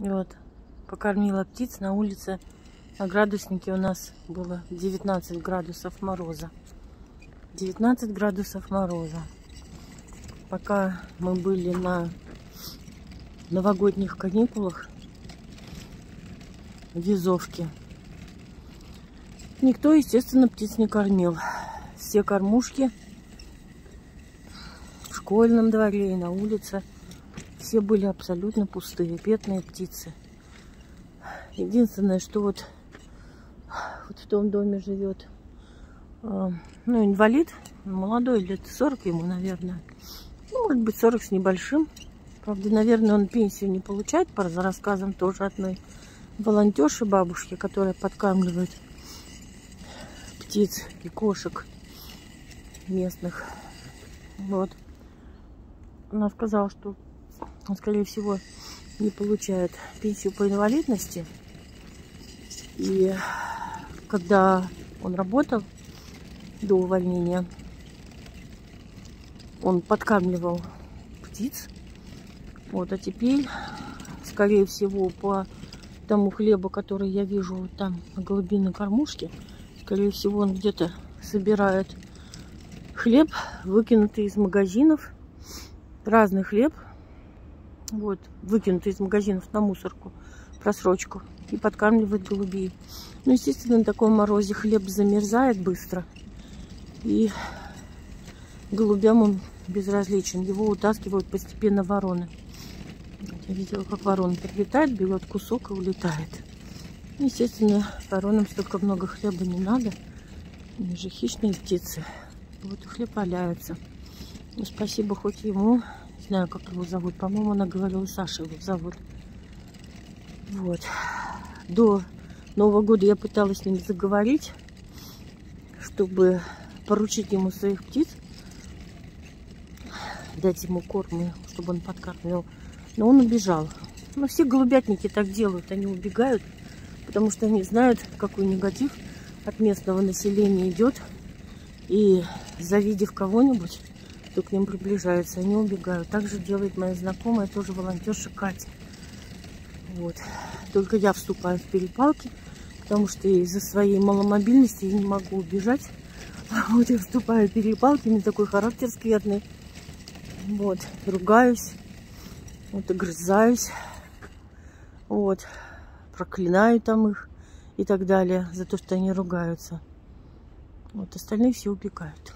Вот, покормила птиц на улице. На градуснике у нас было 19 градусов мороза. 19 градусов мороза. Пока мы были на новогодних каникулах в Визовке, никто, естественно, птиц не кормил. Все кормушки в школьном дворе и на улице все были абсолютно пустые, бедные птицы. Единственное, что вот, вот в том доме живет э, ну, инвалид, молодой, лет 40 ему, наверное. Ну, может быть, 40 с небольшим. Правда, наверное, он пенсию не получает, по рассказам тоже одной волонтерши бабушки, которая подкармливает птиц и кошек местных. Вот. Она сказала, что он, скорее всего, не получает пенсию по инвалидности. И когда он работал до увольнения, он подкармливал птиц. Вот, а теперь, скорее всего, по тому хлебу, который я вижу вот там на голубиной кормушке, скорее всего, он где-то собирает хлеб, выкинутый из магазинов. Разный хлеб, вот, выкинутый из магазинов на мусорку, просрочку, и подкармливает голубей. Ну, естественно, на таком морозе хлеб замерзает быстро. И голубям он безразличен. Его утаскивают постепенно вороны. Я видела, как ворона прилетает, берет кусок и улетает. Естественно, воронам столько много хлеба не надо. Они же хищные птицы. Вот и хлеб валяется. Ну, спасибо хоть ему, знаю, как его зовут. По-моему, она говорила, Саша его зовут. Вот. До Нового года я пыталась с ним заговорить, чтобы поручить ему своих птиц, дать ему корм, чтобы он подкармливал. Но он убежал. Но все голубятники так делают, они убегают, потому что они знают, какой негатив от местного населения идет. И завидев кого-нибудь, кто к ним приближается, они убегают. Так же делает моя знакомая, тоже волонтерша Катя. Вот. Только я вступаю в перепалки, потому что из-за своей маломобильности я не могу убежать. Вот я вступаю в перепалки, у меня такой характер скверный. Вот, ругаюсь, вот, огрызаюсь, вот, проклинаю там их и так далее за то, что они ругаются. Вот, остальные все убегают.